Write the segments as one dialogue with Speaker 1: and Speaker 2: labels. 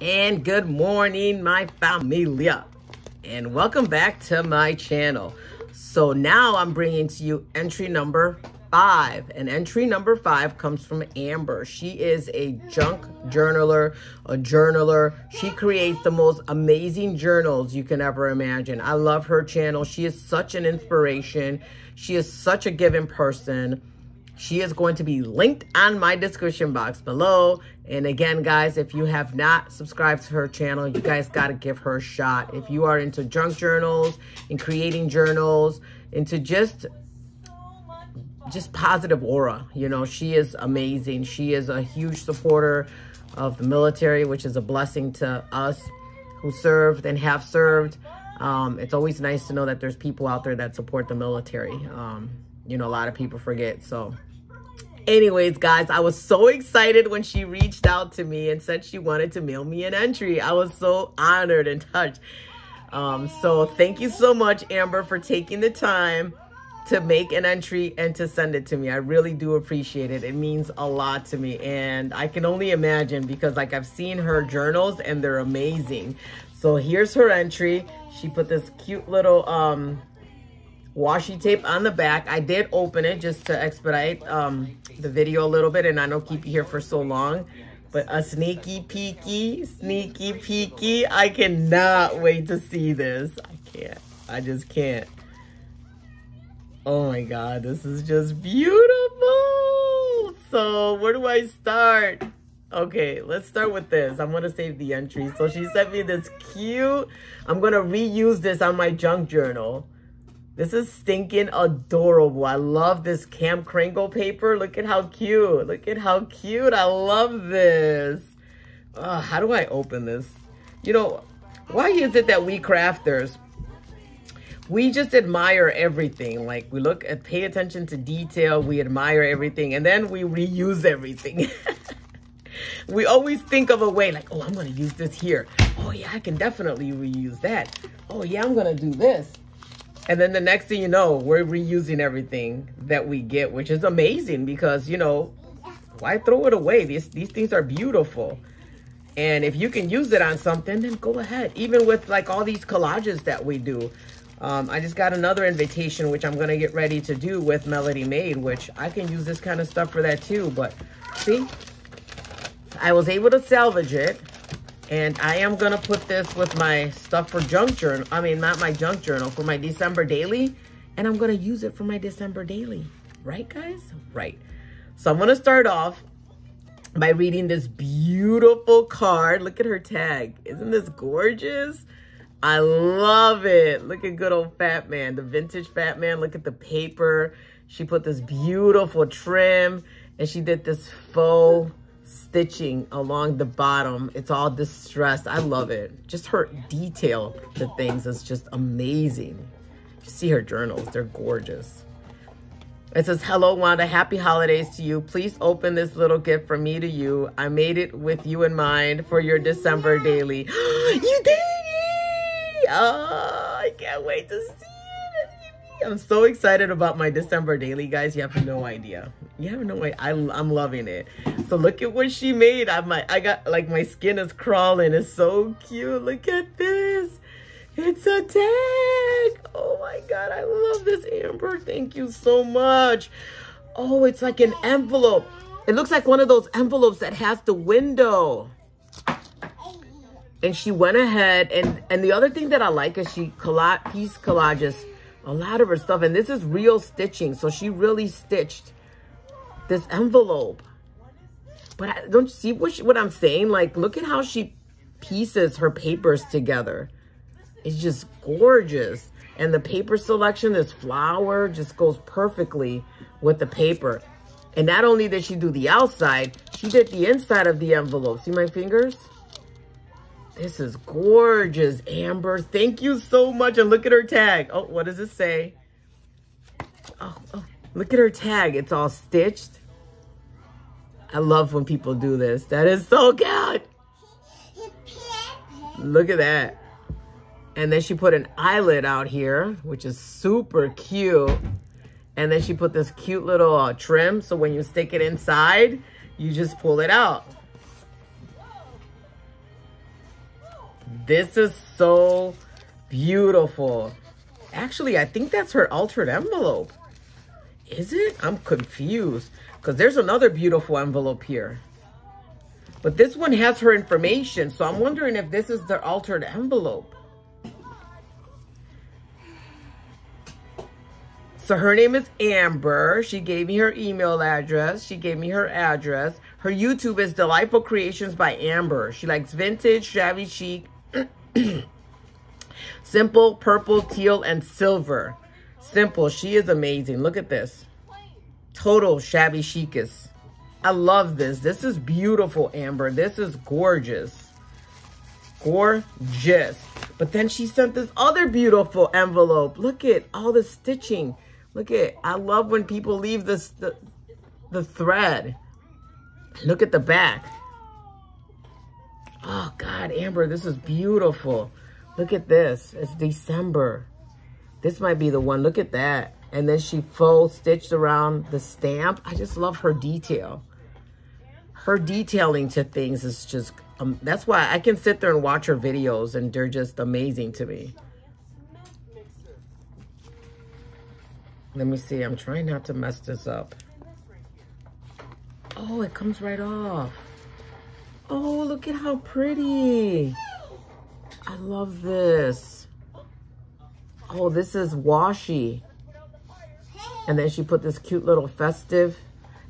Speaker 1: And good morning, my familia. And welcome back to my channel. So now I'm bringing to you entry number five. And entry number five comes from Amber. She is a junk journaler, a journaler. She creates the most amazing journals you can ever imagine. I love her channel. She is such an inspiration. She is such a giving person. She is going to be linked on my description box below. And again, guys, if you have not subscribed to her channel, you guys got to give her a shot. If you are into junk journals and creating journals, into just just positive aura, you know, she is amazing. She is a huge supporter of the military, which is a blessing to us who served and have served. Um, it's always nice to know that there's people out there that support the military. Um, you know, a lot of people forget. So Anyways, guys, I was so excited when she reached out to me and said she wanted to mail me an entry. I was so honored and touched. Um, so thank you so much, Amber, for taking the time to make an entry and to send it to me. I really do appreciate it. It means a lot to me. And I can only imagine because like I've seen her journals and they're amazing. So here's her entry. She put this cute little um, washi tape on the back. I did open it just to expedite um, the video a little bit and I don't keep you here for so long. But a sneaky peeky, sneaky peeky. I cannot wait to see this. I can't. I just can't. Oh my God, this is just beautiful. So where do I start? Okay, let's start with this. I'm gonna save the entry. So she sent me this cute, I'm gonna reuse this on my junk journal. This is stinking adorable. I love this Camp Kringle paper. Look at how cute. Look at how cute. I love this. Uh, how do I open this? You know, why is it that we crafters, we just admire everything. Like we look at, pay attention to detail. We admire everything and then we reuse everything. we always think of a way like, oh, I'm going to use this here. Oh yeah, I can definitely reuse that. Oh yeah, I'm going to do this. And then the next thing you know, we're reusing everything that we get, which is amazing because, you know, why throw it away? These, these things are beautiful. And if you can use it on something, then go ahead. Even with like all these collages that we do. Um, I just got another invitation, which I'm going to get ready to do with Melody Made, which I can use this kind of stuff for that too. But see, I was able to salvage it. And I am going to put this with my stuff for junk journal. I mean, not my junk journal, for my December daily. And I'm going to use it for my December daily. Right, guys? Right. So I'm going to start off by reading this beautiful card. Look at her tag. Isn't this gorgeous? I love it. Look at good old Fat Man, the vintage Fat Man. Look at the paper. She put this beautiful trim and she did this faux stitching along the bottom. It's all distressed. I love it. Just her detail the things is just amazing. You see her journals. They're gorgeous. It says, hello, Wanda. Happy holidays to you. Please open this little gift from me to you. I made it with you in mind for your December daily. you did it! Oh, I can't wait to see I'm so excited about my December daily, guys. You have no idea. You have no idea. I, I'm loving it. So look at what she made. I my I got like my skin is crawling. It's so cute. Look at this. It's a tag. Oh my God. I love this, Amber. Thank you so much. Oh, it's like an envelope. It looks like one of those envelopes that has the window. And she went ahead and and the other thing that I like is she collage piece collages a lot of her stuff. And this is real stitching. So she really stitched this envelope. But I, don't you see what, she, what I'm saying? Like, look at how she pieces her papers together. It's just gorgeous. And the paper selection, this flower just goes perfectly with the paper. And not only did she do the outside, she did the inside of the envelope. See my fingers? This is gorgeous, Amber. Thank you so much. And look at her tag. Oh, what does it say? Oh, oh, look at her tag. It's all stitched. I love when people do this. That is so cute. Look at that. And then she put an eyelet out here, which is super cute. And then she put this cute little uh, trim. So when you stick it inside, you just pull it out. This is so beautiful. Actually, I think that's her altered envelope. Is it? I'm confused because there's another beautiful envelope here. But this one has her information, so I'm wondering if this is the altered envelope. So her name is Amber. She gave me her email address. She gave me her address. Her YouTube is Delightful Creations by Amber. She likes vintage, shabby chic, simple, purple, teal, and silver. Simple. She is amazing. Look at this. Total shabby chicest. I love this. This is beautiful, Amber. This is gorgeous. Gorgeous. But then she sent this other beautiful envelope. Look at all the stitching. Look at, I love when people leave this, the, the thread. Look at the back. Oh God, Amber, this is beautiful. Look at this, it's December. This might be the one, look at that. And then she faux stitched around the stamp. I just love her detail her detailing to things is just, um, that's why I can sit there and watch her videos and they're just amazing to me. Let me see. I'm trying not to mess this up. Oh, it comes right off. Oh, look at how pretty. I love this. Oh, this is washi. And then she put this cute little festive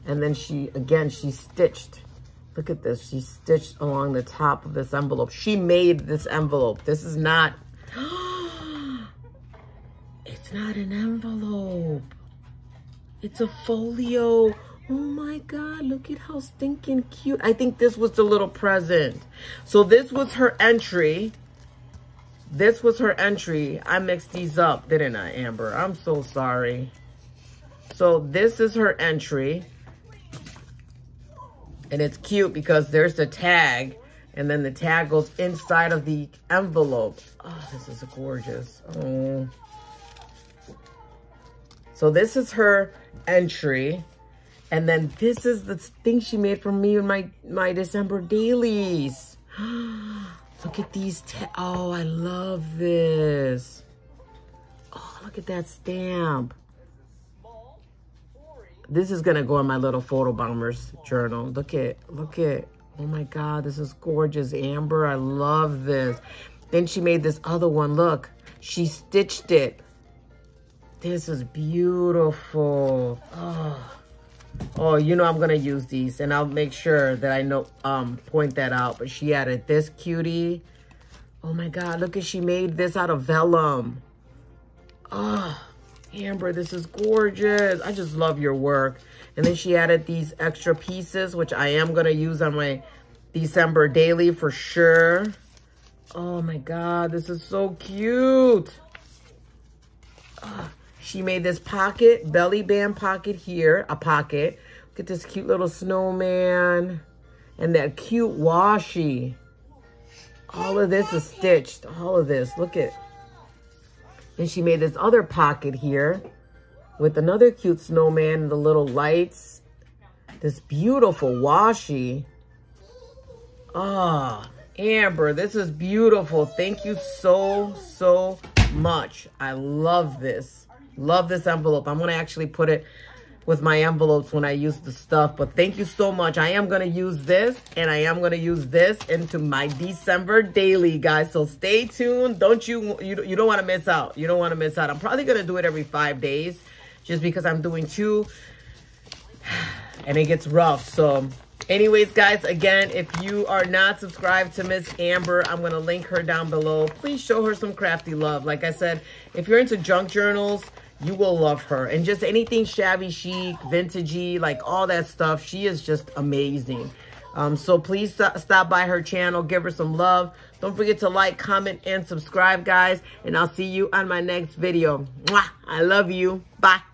Speaker 1: and then she, again, she stitched. Look at this. She stitched along the top of this envelope. She made this envelope. This is not, it's not an envelope. It's a folio. Oh my God, look at how stinking cute. I think this was the little present. So this was her entry. This was her entry. I mixed these up, didn't I, Amber? I'm so sorry. So this is her entry. And it's cute because there's the tag and then the tag goes inside of the envelope. Oh, this is gorgeous. Oh. So this is her entry. And then this is the thing she made for me in my, my December dailies. look at these. Oh, I love this. Oh, look at that stamp. This is gonna go in my little photo bombers journal. Look at, look at, oh my God, this is gorgeous. Amber, I love this. Then she made this other one, look. She stitched it. This is beautiful. Oh. Oh, you know I'm gonna use these and I'll make sure that I know um point that out. But she added this cutie. Oh my god, look at she made this out of vellum. Oh. Amber, this is gorgeous. I just love your work. And then she added these extra pieces, which I am going to use on my December daily for sure. Oh my God, this is so cute. She made this pocket, belly band pocket here, a pocket. Look at this cute little snowman and that cute washi. All of this is stitched, all of this. Look at and she made this other pocket here with another cute snowman and the little lights. This beautiful washi. Ah, oh, Amber, this is beautiful. Thank you so, so much. I love this. Love this envelope. I'm going to actually put it with my envelopes when I use the stuff. But thank you so much. I am going to use this and I am going to use this into my December daily, guys. So stay tuned. Don't you, you, you don't want to miss out. You don't want to miss out. I'm probably going to do it every five days just because I'm doing two and it gets rough. So anyways, guys, again, if you are not subscribed to Miss Amber, I'm going to link her down below. Please show her some crafty love. Like I said, if you're into junk journals, you will love her. And just anything shabby chic, vintagey, like all that stuff, she is just amazing. Um, so please st stop by her channel, give her some love. Don't forget to like, comment, and subscribe, guys. And I'll see you on my next video. Mwah! I love you. Bye.